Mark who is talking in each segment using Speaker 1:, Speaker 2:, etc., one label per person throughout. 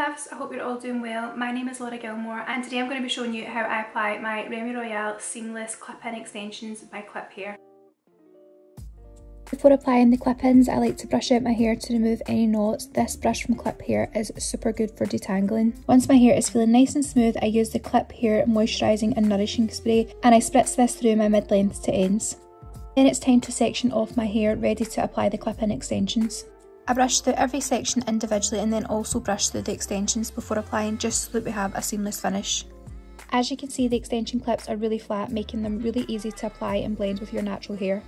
Speaker 1: loves, I hope you're all doing well. My name is Laura Gilmour and today I'm going to be showing you how I apply my Remy Royale Seamless Clip-In Extensions by Cliphair.
Speaker 2: Before applying the clip-ins, I like to brush out my hair to remove any knots. This brush from Cliphair is super good for detangling. Once my hair is feeling nice and smooth, I use the Cliphair Moisturising and Nourishing Spray and I spritz this through my mid-length to ends. Then it's time to section off my hair, ready to apply the clip-in extensions. I brush through every section individually and then also brush through the extensions before applying just so that we have a seamless finish. As you can see the extension clips are really flat making them really easy to apply and blend with your natural hair.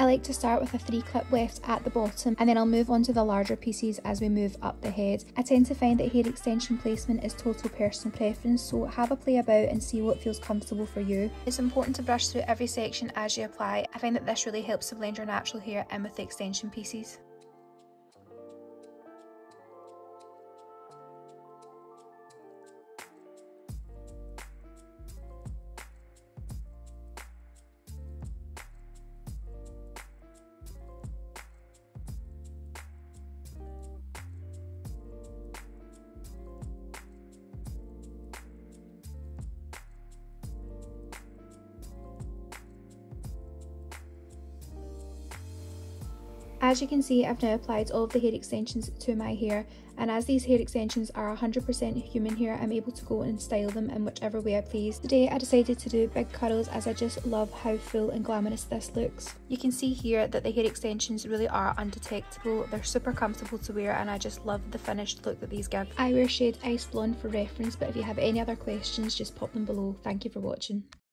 Speaker 2: I like to start with a three clip left at the bottom and then I'll move on to the larger pieces as we move up the head. I tend to find that hair extension placement is total personal preference so have a play about and see what feels comfortable for you. It's important to brush through every section as you apply. I find that this really helps to blend your natural hair in with the extension pieces. As you can see, I've now applied all of the hair extensions to my hair and as these hair extensions are 100% human hair, I'm able to go and style them in whichever way I please. Today I decided to do big curls as I just love how full and glamorous this looks. You can see here that the hair extensions really are undetectable, they're super comfortable to wear and I just love the finished look that these give. I wear shade Ice Blonde for reference but if you have any other questions just pop them below. Thank you for watching.